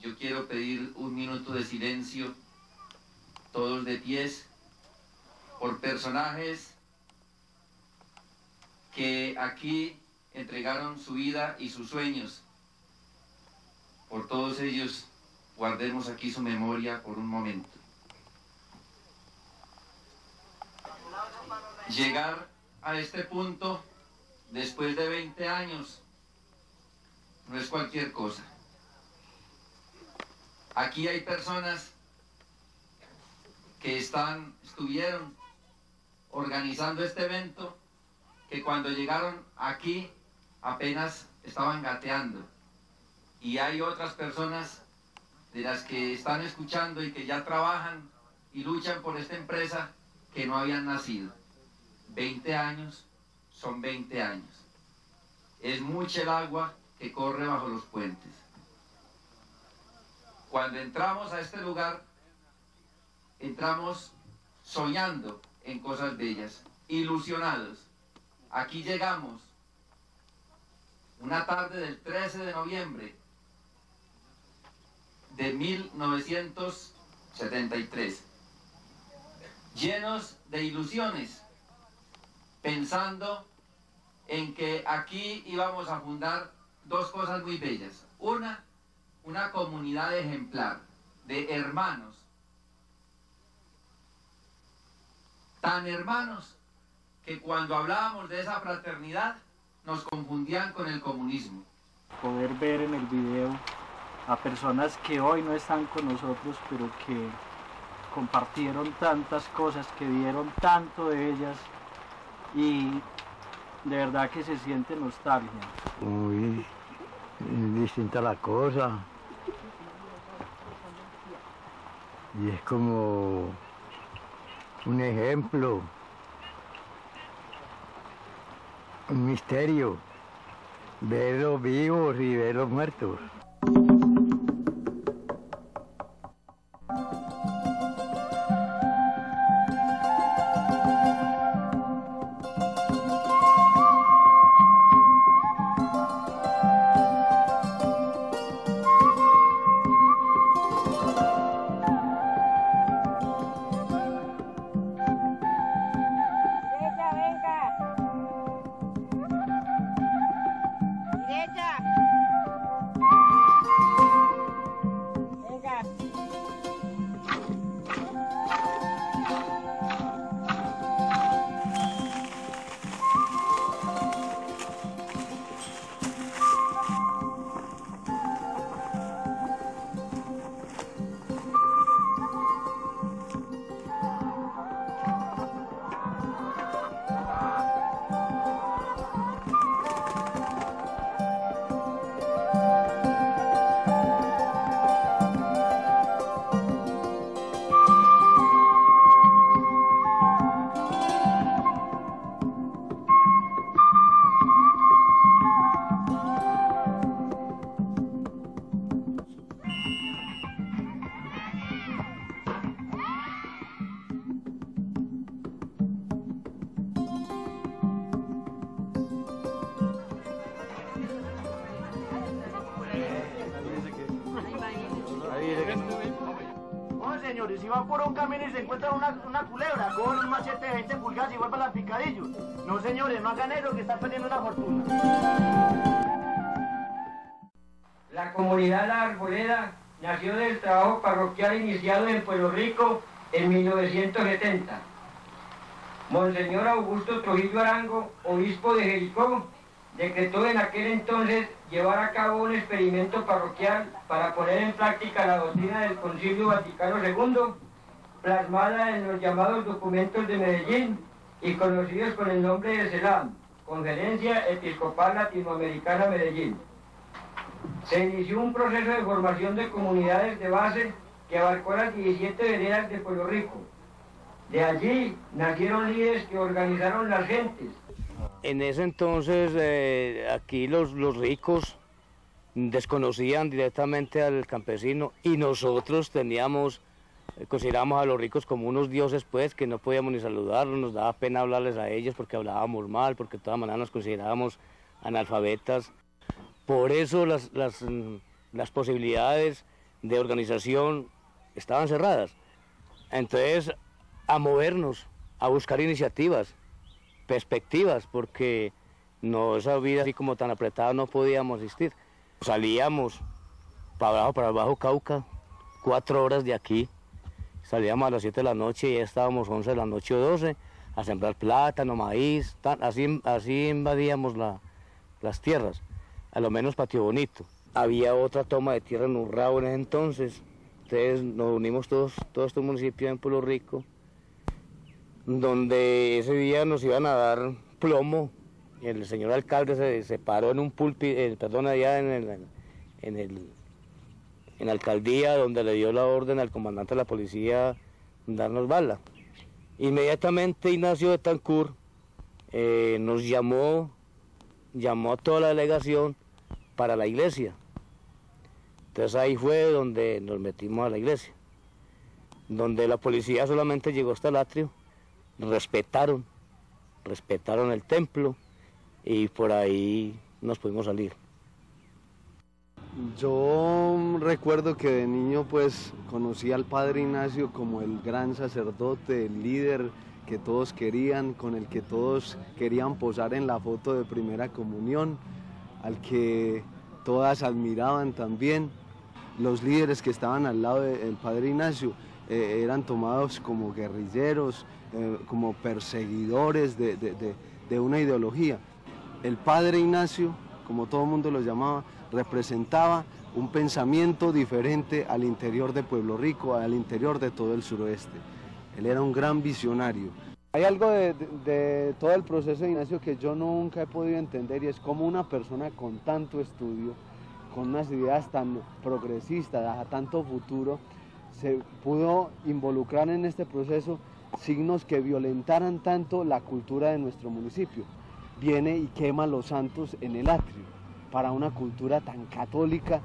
Yo quiero pedir un minuto de silencio, todos de pies, por personajes que aquí entregaron su vida y sus sueños. Por todos ellos, guardemos aquí su memoria por un momento. Llegar a este punto después de 20 años no es cualquier cosa. Aquí hay personas que están, estuvieron organizando este evento, que cuando llegaron aquí apenas estaban gateando. Y hay otras personas de las que están escuchando y que ya trabajan y luchan por esta empresa que no habían nacido. 20 años son 20 años. Es mucho el agua que corre bajo los puentes. Cuando entramos a este lugar, entramos soñando en cosas bellas, ilusionados. Aquí llegamos una tarde del 13 de noviembre de 1973, llenos de ilusiones, pensando en que aquí íbamos a fundar dos cosas muy bellas. Una, una comunidad ejemplar de hermanos, tan hermanos que cuando hablábamos de esa fraternidad nos confundían con el comunismo. Poder ver en el video a personas que hoy no están con nosotros, pero que compartieron tantas cosas, que dieron tanto de ellas y de verdad que se siente nostalgia. Muy distinta la cosa. Y es como un ejemplo, un misterio, ver los vivos y ver los muertos. Culebra, cogen un machete de 20 pulgadas y vuelvan al picadillo. No, señores, que están una fortuna. La comunidad La Arboleda nació del trabajo parroquial iniciado en Puerto Rico en 1970. Monseñor Augusto Trujillo Arango, obispo de Jericó, decretó en aquel entonces llevar a cabo un experimento parroquial para poner en práctica la doctrina del Concilio Vaticano II, plasmada en los llamados documentos de Medellín y conocidos con el nombre de CELAM, Conferencia Episcopal Latinoamericana Medellín. Se inició un proceso de formación de comunidades de base que abarcó las 17 veredas de Puerto Rico. De allí nacieron líderes que organizaron las gentes, En ese entonces, eh, aquí los, los ricos desconocían directamente al campesino y nosotros teníamos, considerábamos a los ricos como unos dioses pues que no podíamos ni saludarlos, nos daba pena hablarles a ellos porque hablábamos mal, porque de todas maneras nos considerábamos analfabetas. Por eso las, las, mm, las posibilidades de organización estaban cerradas. Entonces, a movernos, a buscar iniciativas, perspectivas, porque no, esa vida así como tan apretada no podíamos existir. Salíamos para abajo, para abajo Cauca, cuatro horas de aquí. Salíamos a las 7 de la noche y ya estábamos 11 de la noche o 12 a sembrar plátano, maíz, así, así invadíamos la- las tierras, a lo menos Patio Bonito. Había otra toma de tierra en Urrao en ese entonces, entonces nos unimos todos, todo este municipio en Pueblo Rico, donde ese día nos iban a dar plomo. El señor alcalde se, se paró en un púlpito, perdón, allá en el en la alcaldía, donde le dio la orden al comandante de la policía darnos bala. Inmediatamente Ignacio de Tancur eh, nos llamó, llamó a toda la delegación para la iglesia. Entonces ahí fue donde nos metimos a la iglesia, donde la policía solamente llegó hasta el atrio, respetaron, respetaron el templo y por ahí nos pudimos salir. Yo recuerdo que de niño pues conocí al padre Ignacio como el gran sacerdote, el líder que todos querían, con el que todos querían posar en la foto de primera comunión, al que todas admiraban también. Los líderes que estaban al lado del padre Ignacio eh, eran tomados como guerrilleros, eh, como perseguidores de, de- de- de una ideología. El padre Ignacio, como todo el mundo lo llamaba, representaba un pensamiento diferente al interior de Pueblo Rico, al interior de todo el suroeste. Él era un gran visionario. Hay algo de, de- de todo el proceso de Ignacio que yo nunca he podido entender y es cómo una persona con tanto estudio, con unas ideas tan progresistas, a tanto futuro, se pudo involucrar en este proceso signos que violentaran tanto la cultura de nuestro municipio. Viene y quema los santos en el atrio para una cultura tan católica,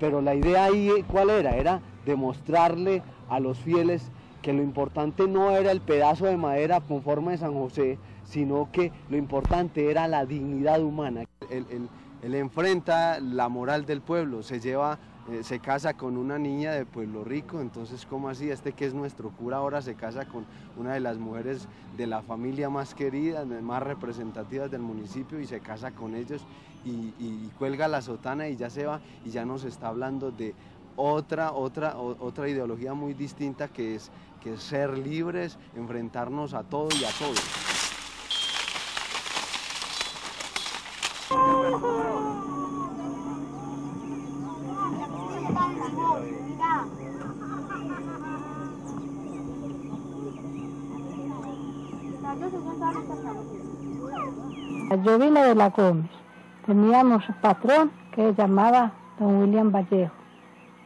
pero la idea ahí, ¿cuál era? Era demostrarle a los fieles que lo importante no era el pedazo de madera con forma de San José, sino que lo importante era la dignidad humana. Él, él- él enfrenta la moral del pueblo, se lleva, eh, se casa con una niña de Pueblo Rico, entonces ¿cómo así? Este que es nuestro cura ahora se casa con una de las mujeres de la familia más querida, más representativas del municipio y se casa con ellos y, cuelga la sotana y ya se va y ya nos está hablando de otra, otra, otra ideología muy distinta que es, que es ser libres, enfrentarnos a todo y a todos. Yo vine de la Gómez. Teníamos un patrón que se llamaba don William Vallejo.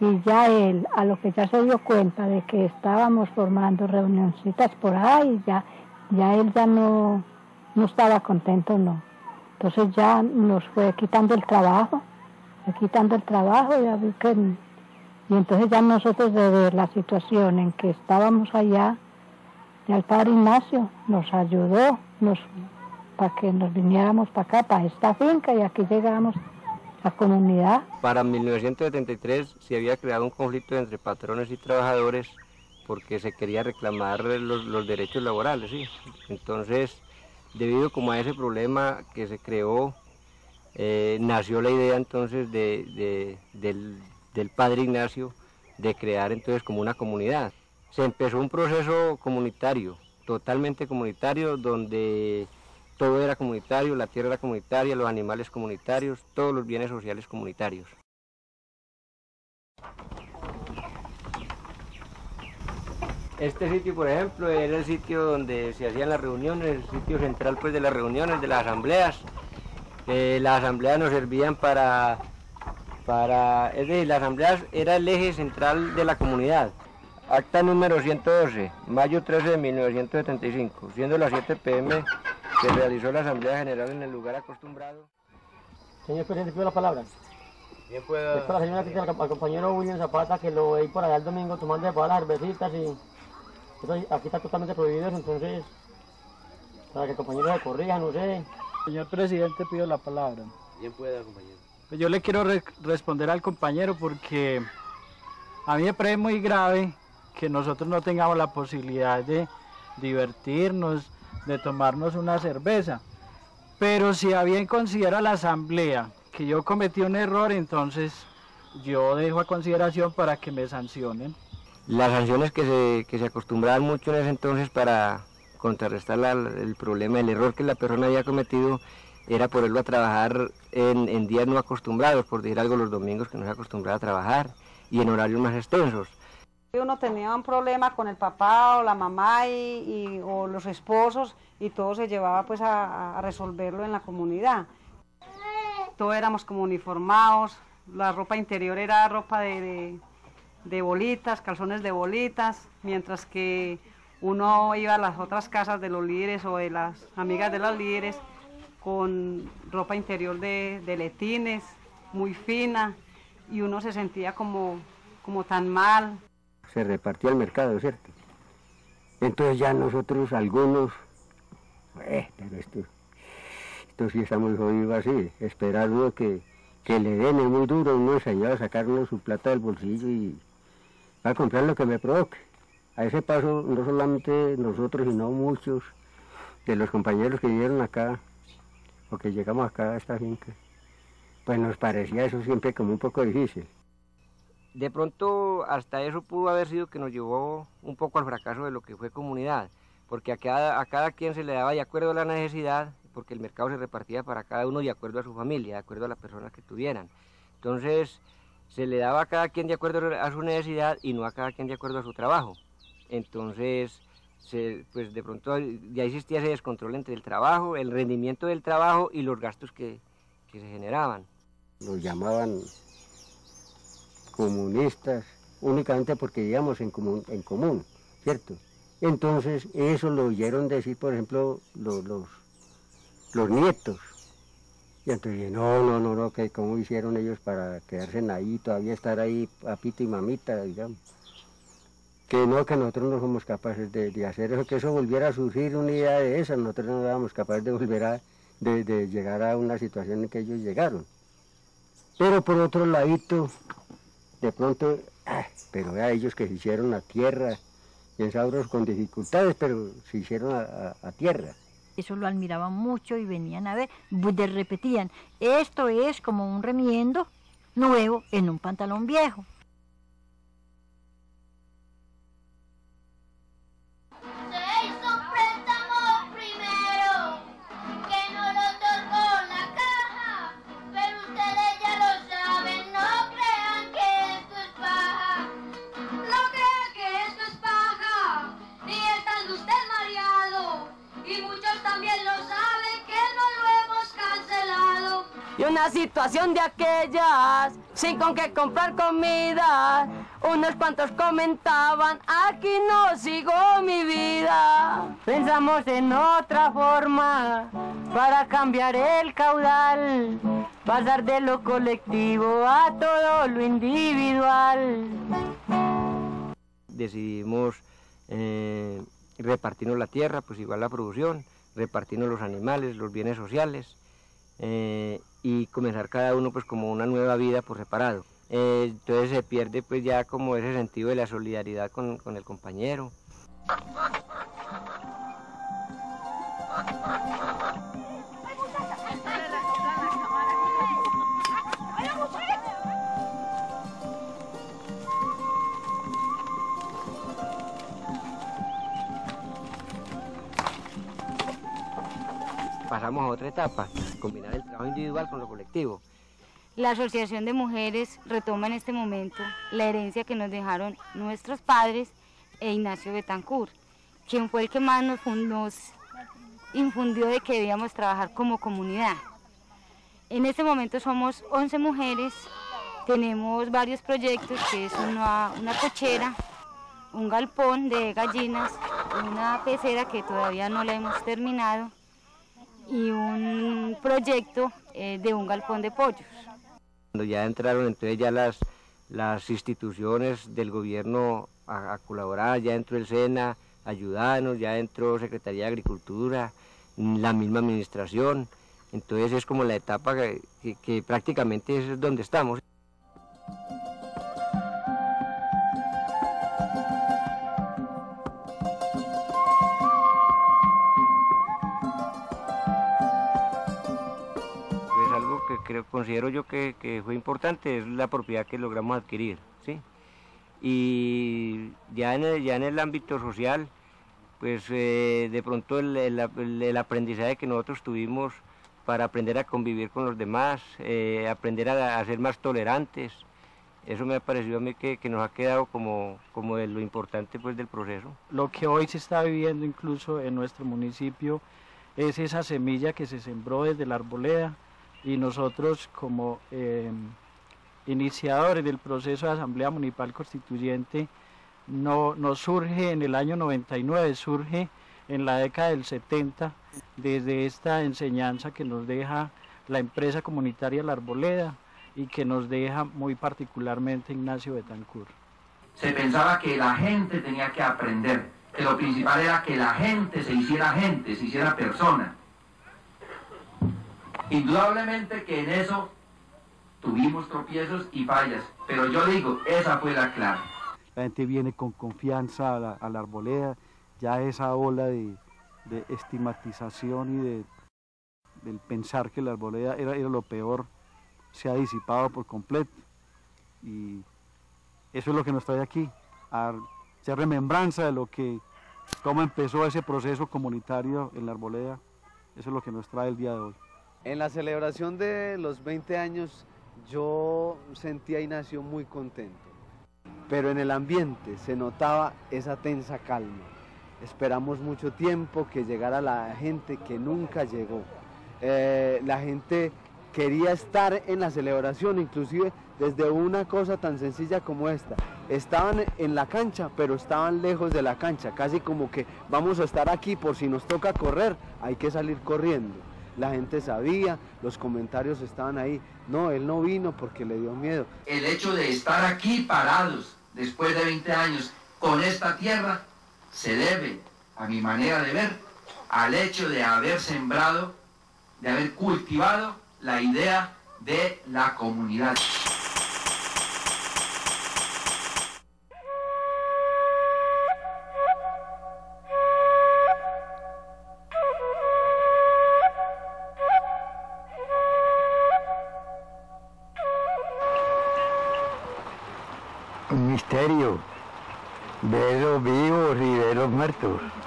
Y ya él, a lo que ya se dio cuenta de que estábamos formando reunioncitas por ahí, ya, ya él ya no, no estaba contento, no. Entonces ya nos fue quitando el trabajo, fue quitando el trabajo, ya vi que... Y entonces ya nosotros de ver la situación en que estábamos allá, ya el padre Ignacio nos ayudó, nos para que nos viniéramos para acá, para esta finca, y aquí llegamos a comunidad. Para 1973 se había creado un conflicto entre patrones y trabajadores porque se quería reclamar los, los derechos laborales, ¿sí? Entonces, debido como a ese problema que se creó, eh, nació la idea entonces de, de- del, del padre Ignacio de crear entonces como una comunidad. Se empezó un proceso comunitario, totalmente comunitario, donde todo era comunitario, la tierra era comunitaria, los animales comunitarios, todos los bienes sociales comunitarios. Este sitio, por ejemplo, era el sitio donde se hacían las reuniones, el sitio central pues de las reuniones, de las asambleas. Eh, las asambleas nos servían para, para, es decir, las asambleas era el eje central de la comunidad. Acta número 112, mayo 13 de 1975, siendo las 7 pm se realizó la Asamblea General en el lugar acostumbrado. Señor presidente, pido la palabra. Bien pueda. Es para la señora que tiene al al compañero William Zapata que lo veí por allá el domingo tomando de todas las cervecitas y eso aquí está totalmente prohibido eso, entonces para que el compañero se corrija, no sé. Señor presidente, pido la palabra. Bien pueda, compañero. Pues yo le quiero re- responder al compañero porque a mí me parece muy grave que nosotros no tengamos la posibilidad de divertirnos, de tomarnos una cerveza. Pero si a bien considera la asamblea que yo cometí un error, entonces yo dejo a consideración para que me sancionen. Las sanciones que se, que se acostumbraban mucho en ese entonces para contrarrestar el problema, el error que la persona había cometido, era ponerlo a trabajar en, en días no acostumbrados, por decir algo los domingos que no se acostumbraba a trabajar, y en horarios más extensos. Uno tenía un problema con el papá o la mamá y, o los esposos y todo se llevaba pues a, a resolverlo en la comunidad. Todos éramos como uniformados, la ropa interior era ropa de, de- de bolitas, calzones de bolitas, mientras que uno iba a las otras casas de los líderes o de las amigas de los líderes con ropa interior de, de letines, muy fina, y uno se sentía como, como tan mal, Se repartía el mercado, ¿cierto? Entonces ya nosotros algunos, eh, pero esto, esto sí está muy así, esperar uno que, que le den es muy duro, uno enseñado a sacar uno su plata del bolsillo y va a comprar lo que me provoque. A ese paso no solamente nosotros, sino muchos de los compañeros que vivieron acá, o que llegamos acá a esta finca, pues nos parecía eso siempre como un poco difícil. De pronto hasta eso pudo haber sido que nos llevó un poco al fracaso de lo que fue comunidad, porque a cada, quien se le daba de acuerdo a la necesidad, porque el mercado se repartía para cada uno de acuerdo a su familia, de acuerdo a las personas que tuvieran. Entonces se le daba a cada quien de acuerdo a su necesidad y no a cada quien de acuerdo a su trabajo. Entonces, se- pues de pronto ya existía ese descontrol entre el trabajo, el rendimiento del trabajo y los gastos que, que se generaban. Los llamaban comunistas únicamente porque vivíamos en común, en común, ¿cierto? Entonces eso lo oyeron decir, por ejemplo, los, los, nietos. Y entonces no, no, no, no, que cómo hicieron ellos para quedarse ahí, todavía estar ahí, papito y mamita, digamos. Que no, que nosotros no somos capaces de, de hacer eso, que eso volviera a surgir una idea de esa, nosotros no éramos capaces de volver a, de, de llegar a una situación en que ellos llegaron. Pero por otro ladito, de pronto, ah, pero vea ellos que se hicieron a tierra, bien sabrosos con dificultades, pero se hicieron a, a- tierra. Eso lo admiraban mucho y venían a ver, de- repetían, esto es como un remiendo nuevo en un pantalón viejo. Una situación de aquellas, sin con qué comprar comida. Unos cuantos comentaban, aquí no sigo mi vida. Pensamos en otra forma para cambiar el caudal, pasar de lo colectivo a todo lo individual. Decidimos eh, repartirnos la tierra, pues igual la producción, repartirnos los animales, los bienes sociales eh, y comenzar cada uno pues como una nueva vida por separado. Eh, entonces se pierde pues ya como ese sentido de la solidaridad con, con el compañero. Pasamos a otra etapa, combinar el trabajo individual con lo colectivo. La Asociación de Mujeres retoma en este momento la herencia que nos dejaron nuestros padres e Ignacio Betancourt, quien fue el que más nos, fun- nos infundió de que debíamos trabajar como comunidad. En este momento somos 11 mujeres, tenemos varios proyectos, que es una cochera, un galpón de gallinas, una pecera que todavía no la hemos terminado y un proyecto eh, de un galpón de pollos. Cuando ya entraron entonces ya las, las instituciones del gobierno a, colaborar, ya entró el SENA, ayudarnos, ya entró Secretaría de Agricultura, la misma administración, entonces es como la etapa que, que- que prácticamente es donde estamos. Creo, considero yo que, que fue importante es la propiedad que logramos adquirir, ¿sí? Y ya en el, ya en el ámbito social, pues eh, de pronto el, el- el- aprendizaje que nosotros tuvimos para aprender a convivir con los demás, eh, aprender a, a ser más tolerantes, eso me ha parecido a mí que, que nos ha quedado como, como de lo importante pues del proceso. Lo que hoy se está viviendo incluso en nuestro municipio es esa semilla que se sembró desde la arboleda y nosotros como eh, iniciadores del proceso de Asamblea Municipal Constituyente no, nos surge en el año 99, surge en la década del 70 desde esta enseñanza que nos deja la empresa comunitaria La Arboleda y que nos deja muy particularmente Ignacio Betancourt. Se pensaba que la gente tenía que aprender, que lo principal era que la gente se hiciera gente, se hiciera persona. Indudablemente que en eso tuvimos tropiezos y fallas, pero yo digo, esa fue la clave. La gente viene con confianza a la, arboleda, ya esa ola de, estigmatización y de, pensar que la arboleda era, era lo peor se ha disipado por completo. Y eso es lo que nos trae aquí, a hacer remembranza de lo que, cómo empezó ese proceso comunitario en la arboleda. Eso es lo que nos trae el día de hoy. En la celebración de los 20 años yo sentí a Ignacio muy contento, pero en el ambiente se notaba esa tensa calma. Esperamos mucho tiempo que llegara la gente que nunca llegó. Eh, la gente quería estar en la celebración, inclusive desde una cosa tan sencilla como esta. Estaban en la cancha, pero estaban lejos de la cancha, casi como que vamos a estar aquí por si nos toca correr, hay que salir corriendo. La gente sabía, los comentarios estaban ahí. No, él no vino porque le dio miedo. El hecho de estar aquí parados después de 20 años con esta tierra se debe, a mi manera de ver, al hecho de haber sembrado, de haber cultivado la idea de la comunidad. Y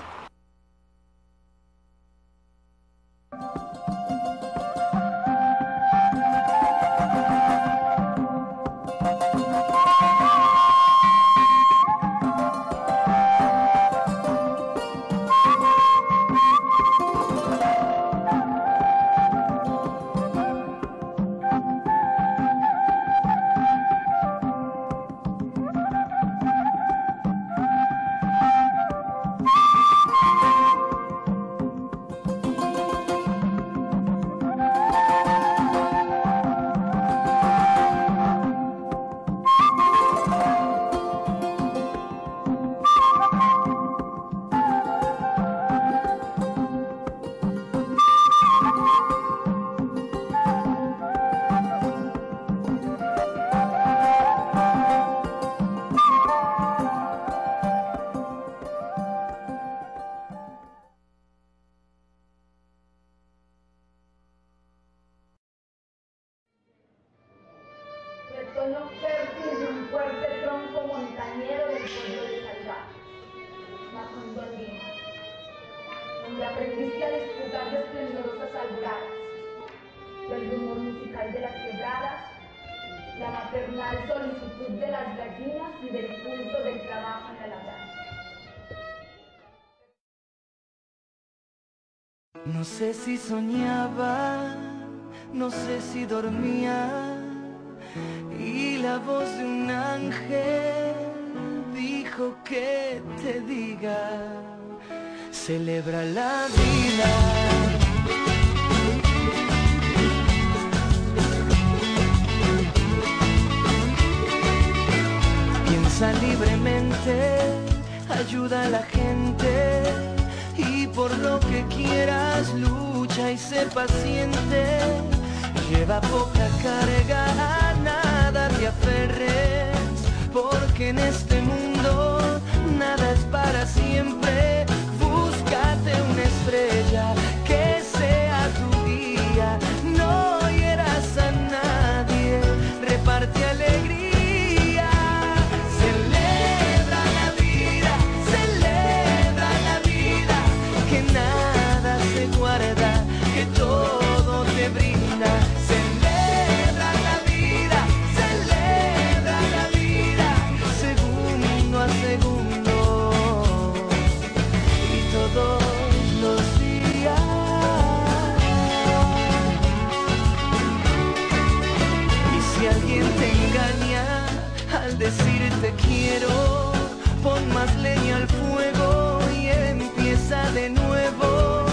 la maternal solicitud de las gallinas y del culto del trabajo en la labranza. No sé si soñaba, no sé si dormía, y la voz de un ángel dijo que te diga, celebra la vida. Piensa libremente, ayuda a la gente y por lo que quieras lucha y sé paciente. Lleva poca carga, a nada te aferres, porque en este mundo nada es para siempre. Búscate una estrella quiero, pon más leña al fuego y empieza de nuevo.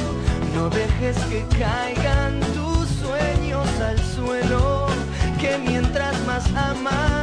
No dejes que caigan tus sueños al suelo, que mientras más amas,